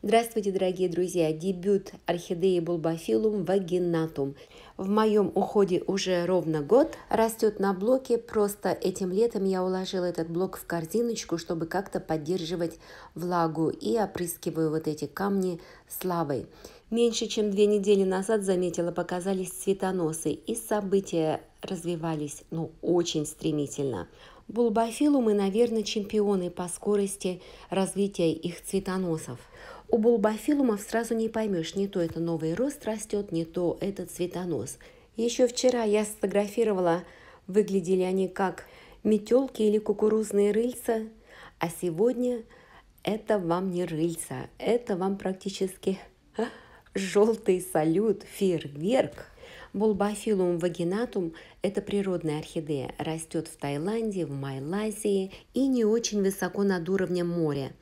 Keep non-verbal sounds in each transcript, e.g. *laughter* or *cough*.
Здравствуйте, дорогие друзья! Дебют орхидеи Bulbophyllum vaginatum. В моем уходе уже ровно год. Растет на блоке. Просто этим летом я уложила этот блок в корзиночку, чтобы как-то поддерживать влагу. И опрыскиваю вот эти камни с лавой. Меньше чем две недели назад, заметила, показались цветоносы. И события развивались, ну, очень стремительно. Булбофилумы, наверное, чемпионы по скорости развития их цветоносов. У булбофилумов сразу не поймешь, не то это новый рост растет, не то это цветонос. Еще вчера я сфотографировала, выглядели они как метелки или кукурузные рыльца, а сегодня это вам не рыльца, это вам практически *laughs* желтый салют, фейерверк – Булбофилум вагинатум – это природная орхидея, растет в Таиланде, в Малайзии и не очень высоко над уровнем моря.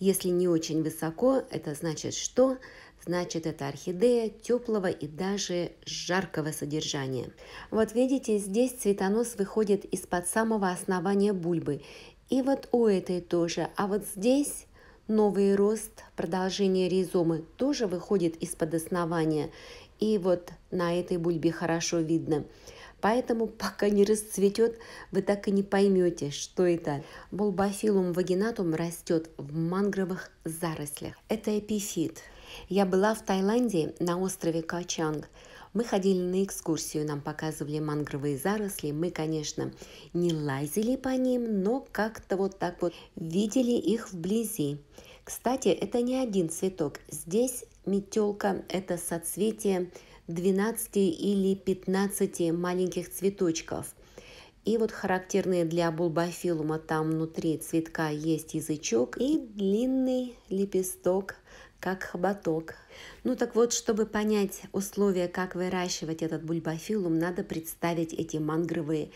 Если не очень высоко, это значит что? Значит, это орхидея теплого и даже жаркого содержания. Вот видите, здесь цветонос выходит из-под самого основания бульбы. И вот у этой тоже. А вот здесь новый рост, продолжение ризомы тоже выходит из-под основания. И вот на этой бульбе хорошо видно. Поэтому *laughs* пока не расцветет, вы так и не поймете, что это. Булбофилум вагинатум растет в мангровых зарослях. Это эпифит. Я была в Таиланде на острове Качанг. Мы ходили на экскурсию, нам показывали мангровые заросли. Мы, конечно, не лазили по ним, но как-то вот так вот видели их вблизи. Кстати, это не один цветок. Здесь метелка – это соцветие 12 или 15 маленьких цветочков. И вот характерные для булбофилума там внутри цветка есть язычок и длинный лепесток, как хоботок. Ну так вот, чтобы понять условия, как выращивать этот бульбофилум, надо представить эти мангровые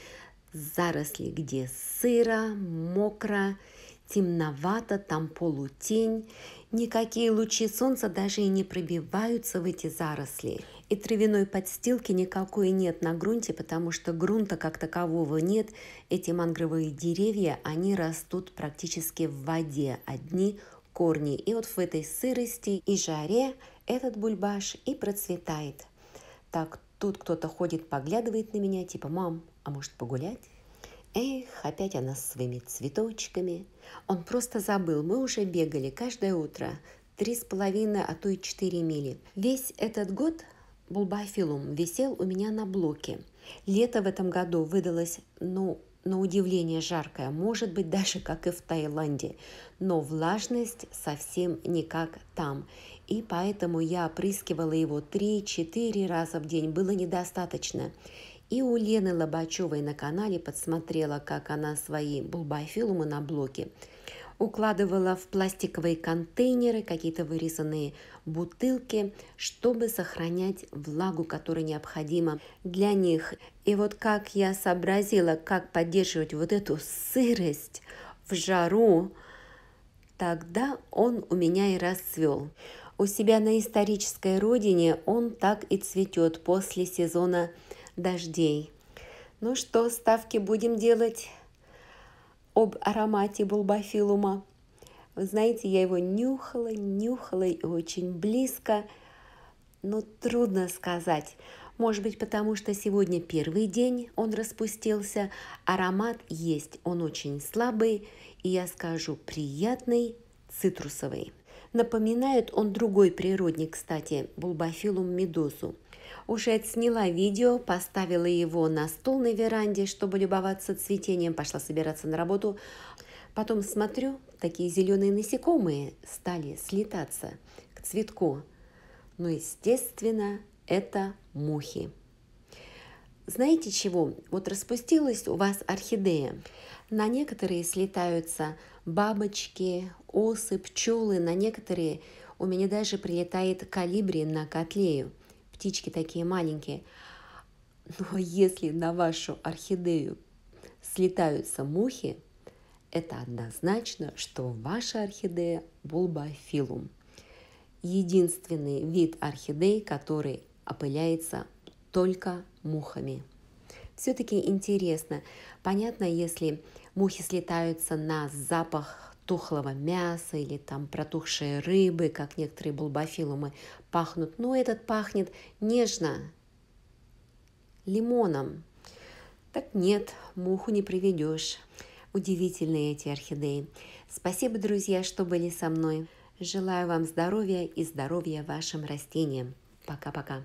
заросли, где сыро, мокро, темновато, там полутень. Никакие лучи солнца даже и не пробиваются в эти заросли. И травяной подстилки никакой нет на грунте, потому что грунта как такового нет. Эти мангровые деревья, они растут практически в воде, одни корни. И вот в этой сырости и жаре этот бульбаш и процветает. Так, тут кто-то ходит, поглядывает на меня, типа, мам, а может погулять? Эх, опять она с своими цветочками. Он просто забыл, мы уже бегали каждое утро. Три с половиной, а то и четыре мили. Весь этот год булбофилум висел у меня на блоке. Лето в этом году выдалось, ну, на удивление жаркое, может быть, даже как и в Таиланде, но влажность совсем не как там. И поэтому я опрыскивала его 3-4 раза в день, было недостаточно. И у Лены Лобачевой на канале подсмотрела, как она свои булбофилумы на блоке укладывала в пластиковые контейнеры, какие-то вырезанные бутылки, чтобы сохранять влагу, которая необходима для них. И вот как я сообразила, как поддерживать вот эту сырость в жару, тогда он у меня и расцвел. У себя на исторической родине он так и цветет после сезона дождей. Ну что, ставки будем делать об аромате булбофилума. Вы знаете, я его нюхала, нюхала и очень близко, но трудно сказать. Может быть, потому что сегодня первый день он распустился, аромат есть, он очень слабый, и я скажу приятный, цитрусовый. Напоминает он другой природник, кстати, булбофилум медозу – уже отсняла видео, поставила его на стол на веранде, чтобы любоваться цветением, пошла собираться на работу. Потом смотрю, такие зеленые насекомые стали слетаться к цветку. Но, естественно, это мухи. Знаете чего? Вот распустилась у вас орхидея. На некоторые слетаются бабочки, осы, пчелы, на некоторые у меня даже прилетает калибри на котлею птички такие маленькие. Но если на вашу орхидею слетаются мухи, это однозначно, что ваша орхидея булбофилум. Единственный вид орхидей, который опыляется только мухами. Все-таки интересно. Понятно, если мухи слетаются на запах тухлого мяса или там протухшей рыбы, как некоторые булбофилумы пахнут. Но этот пахнет нежно, лимоном. Так нет, муху не приведешь. Удивительные эти орхидеи. Спасибо, друзья, что были со мной. Желаю вам здоровья и здоровья вашим растениям. Пока-пока.